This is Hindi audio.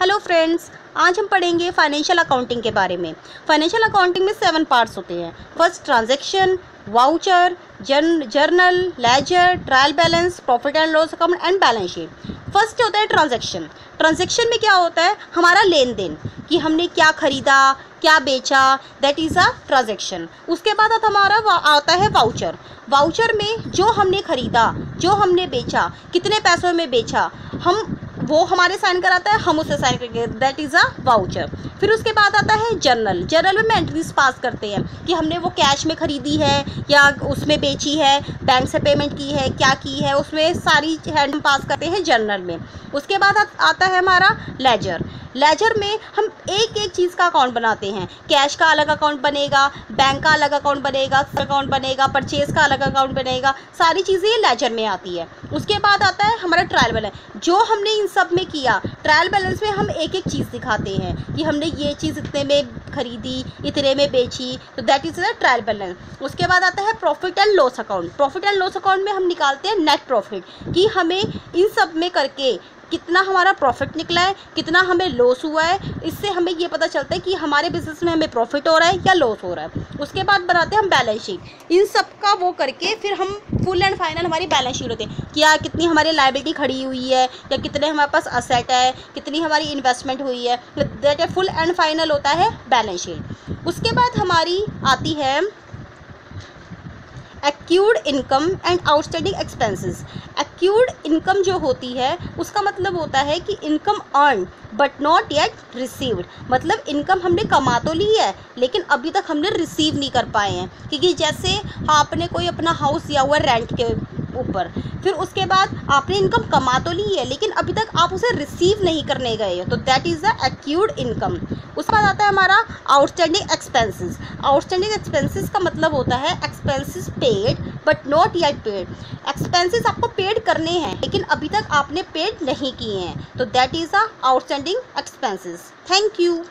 हेलो फ्रेंड्स आज हम पढ़ेंगे फाइनेंशियल अकाउंटिंग के बारे में। फाइनेंशियल अकाउंटिंग में सेवन पार्ट्स होते हैं। First transaction voucher journ journal ledger trial balance profit and loss account and balance sheet first होता है ट्रांजैक्शन ट्रांजैक्शन में क्या होता है? हमारा लेन देन कि हमने क्या खरीदा, क्या बेचा दैट इज़ अ ट्रांजेक्शन उसके बाद हमारा आता है वाउचर वाउचर में जो हमने खरीदा, जो हमने बेचा, कितने पैसों में बेचा, हम वो हमारे साइन कराता है, हम उसे साइन करेंगे। दैट इज़ अ वाउचर फिर उसके बाद आता है जर्नल जर्नल में एंट्रीज पास करते हैं कि हमने वो कैश में ख़रीदी है या उसमें बेची है बैंक से पेमेंट की है, क्या की है, उसमें सारी हैंड पास करते हैं जर्नल में। उसके बाद आता है हमारा लेजर लेजर में हम एक एक चीज़ का अकाउंट बनाते हैं। कैश का अलग अकाउंट बनेगा बैंक का अलग अकाउंट बनेगा अकाउंट बनेगा परचेज का अलग अकाउंट बनेगा, सारी चीज़ें ये लेजर में आती है। उसके बाद आता है हमारा ट्रायल बैलेंस जो हमने इन सब में किया ट्रायल बैलेंस में हम एक एक चीज़ दिखाते हैं कि हमने ये चीज़ इतने में खरीदी, इतने में बेची तो that is the trial balance उसके बाद आता है profit and loss account profit and loss account में हम निकालते हैं नेट प्रॉफिट कि हमें इन सब में करके कितना हमारा प्रॉफिट निकला है, कितना हमें लॉस हुआ है, इससे हमें ये पता चलता है कि हमारे बिज़नेस में हमें प्रॉफिट हो रहा है या लॉस हो रहा है। उसके बाद बनाते हैं हम बैलेंस शीट इन सब का वो करके फिर हम फुल एंड फाइनल हमारी बैलेंस शीट होती है क्या कितनी हमारी लाइबिलिटी खड़ी हुई है, या कितने हमारे पास असेट है, कितनी हमारी इन्वेस्टमेंट हुई है। दैट फुल एंड फाइनल होता है बैलेंस शीट उसके बाद हमारी आती है accrued income and outstanding expenses accrued income जो होती है, उसका मतलब होता है कि income earn but not yet received मतलब इनकम हमने कमा तो ली है, लेकिन अभी तक हमने रिसीव नहीं कर पाए हैं। क्योंकि जैसे आपने कोई अपना हाउस दिया हुआ रेंट के ऊपर। फिर उसके बाद आपने इनकम कमा तो ली है, लेकिन अभी तक आप उसे रिसीव नहीं करने गए तो that is the accrued income उसके बाद आता है हमारा आउटस्टैंडिंग एक्सपेंसेस आउटस्टैंडिंग एक्सपेंसेस का मतलब होता है expenses paid but not yet paid expenses आपको पेड करने हैं, लेकिन अभी तक आपने पेड नहीं किए हैं। तो that is the outstanding expenses thank you